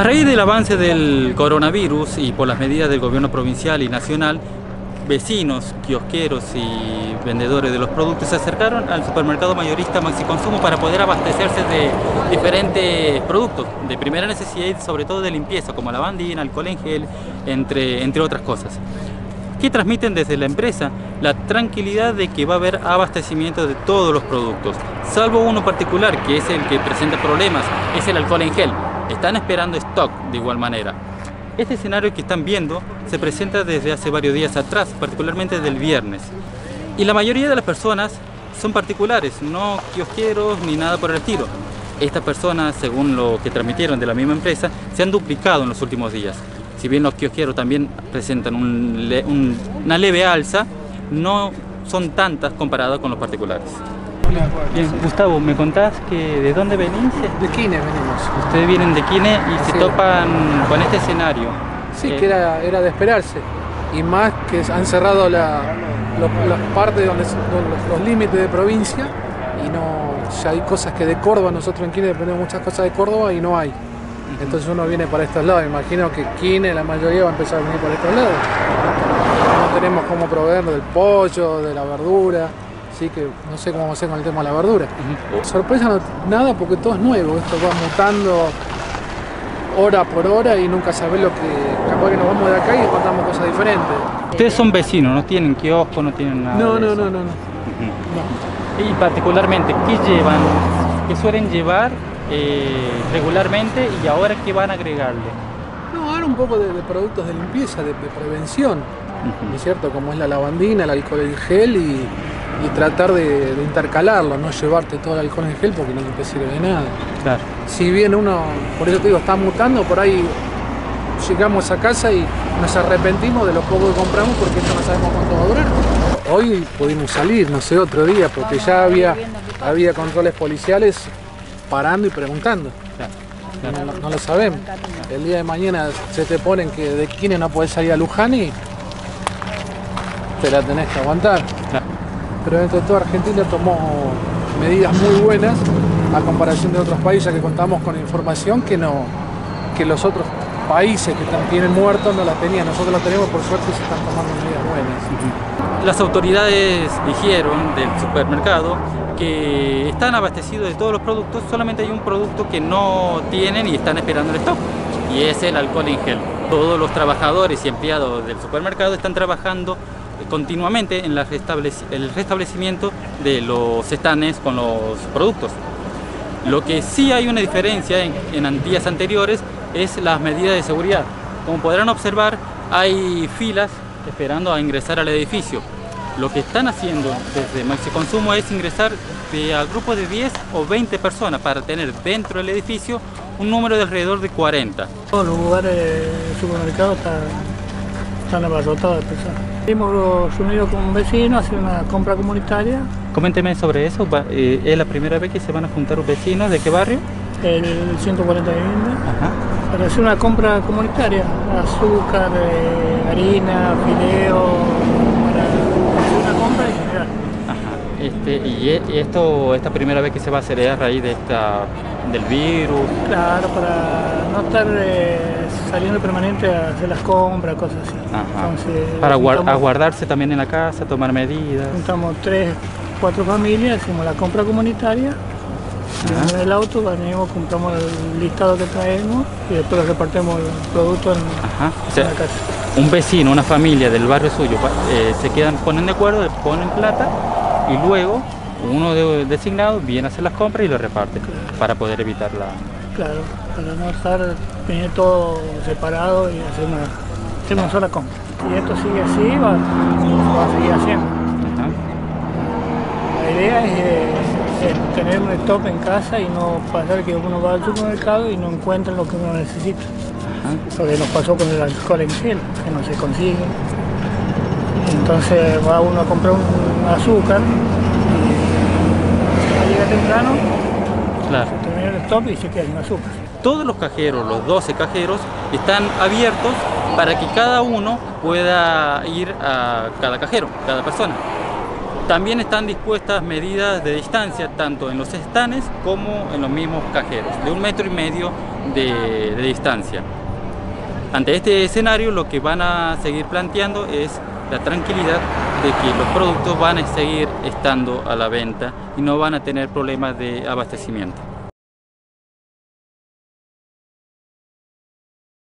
A raíz del avance del coronavirus y por las medidas del gobierno provincial y nacional, vecinos, kiosqueros y vendedores de los productos se acercaron al supermercado mayorista Maxi Consumo para poder abastecerse de diferentes productos de primera necesidad sobre todo de limpieza, como lavandina, alcohol en gel, entre, entre otras cosas que transmiten desde la empresa la tranquilidad de que va a haber abastecimiento de todos los productos, salvo uno particular que es el que presenta problemas, es el alcohol en gel. Están esperando stock de igual manera. Este escenario que están viendo se presenta desde hace varios días atrás, particularmente del viernes. Y la mayoría de las personas son particulares, no kiosqueros ni nada por el estilo. Estas personas, según lo que transmitieron de la misma empresa, se han duplicado en los últimos días. Si bien los kiosqueros también presentan una leve alza, no son tantas comparadas con los particulares. Bien, Gustavo, ¿me contás que de dónde venís? De Quine venimos. Ustedes vienen de Quine y se topan con este escenario. Sí, que era, era de esperarse. Y más que han cerrado la, las partes donde, los, límites de provincia y no ya hay cosas que de Córdoba, nosotros en Quine dependemos muchas cosas de Córdoba y no hay. Entonces uno viene para estos lados. Imagino que Quine, la mayoría va a empezar a venir para estos lados. No tenemos cómo proveer del pollo, de la verdura así que no sé cómo va a ser con el tema de la verdura. Sorpresa no, nada porque todo es nuevo, esto va mutando hora por hora y nunca sabés lo que. Capaz que nos vamos de acá y encontramos cosas diferentes. Ustedes son vecinos, no tienen kiosco, no tienen nada. No, de no, eso. no, no, no, Y particularmente, ¿qué llevan? ¿Qué suelen llevar eh, regularmente y ahora qué van a agregarle? No, ahora un poco de, productos de limpieza, de, prevención, ¿no es cierto? Como es la lavandina, el alcohol en gel y, y tratar de, intercalarlo, no llevarte todo el alcohol en gel porque no te sirve de nada. Claro. Si bien uno, por eso te digo, está mutando, por ahí llegamos a casa y nos arrepentimos de lo poco que compramos porque no sabemos cuánto va a durar. Hoy pudimos salir, no sé, otro día, porque ya había, había controles policiales parando y preguntando. No, lo sabemos. El día de mañana se te ponen que de quién no puedes salir a Luján y te la tenés que aguantar pero dentro de toda Argentina tomó medidas muy buenas a comparación de otros países que contamos con información que no que los otros países que tienen muertos no la tenían. Nosotros la tenemos por suerte y se están tomando medidas buenas. Las autoridades dijeron del supermercado que están abastecidos de todos los productos, solamente hay un producto que no tienen y están esperando el stock y es el alcohol en gel. Todos los trabajadores y empleados del supermercado están trabajando continuamente en el restablecimiento de los estanes con los productos. Lo que sí hay una diferencia en, en días anteriores es las medidas de seguridad. Como podrán observar, hay filas esperando a ingresar al edificio. Lo que están haciendo desde Maxi Consumo es ingresar de, a grupos de 10 o 20 personas para tener dentro del edificio un número de alrededor de 40. Todos los lugares están, están abarrotados de personas. Hemos unido con un vecino a hacer una compra comunitaria. Coménteme sobre eso. Eh, ¿Es la primera vez que se van a juntar los vecinos? ¿De qué barrio? El 140 de Vivienda. Para hacer una compra comunitaria. Azúcar, eh, harina, fideo, para hacer una compra y general. Este, y esto, esta primera vez que se va a hacer es a raíz de esta, del virus. Claro, para no estar eh, saliendo permanente a hacer las compras, cosas así. para aguardarse también en la casa, tomar medidas. Juntamos tres, cuatro familias, hacemos la compra comunitaria. En el auto venimos, compramos el listado que traemos y después repartimos el producto en, la casa. Un vecino, una familia del barrio suyo, eh, se quedan, ponen de acuerdo, ponen plata y luego uno de, designado viene a hacer las compras y lo reparte para poder evitar la... Claro, para no estar tener todo separado y hacer una, una sola compra. Y esto sigue así, va, a seguir haciendo. La idea es, tener un stop en casa y no pasar que uno va al supermercado y no encuentra lo que uno necesita. Lo que nos pasó con el alcohol en gel, que no se consigue. Entonces va uno a comprar un azúcar temprano, claro. se termina el stop y se queda azúcar. Todos los cajeros, los 12 cajeros, están abiertos para que cada uno pueda ir a cada cajero, cada persona. También están dispuestas medidas de distancia, tanto en los estanes como en los mismos cajeros, de un metro y medio de, de distancia. Ante este escenario lo que van a seguir planteando es la tranquilidad de que los productos van a seguir estando a la venta y no van a tener problemas de abastecimiento.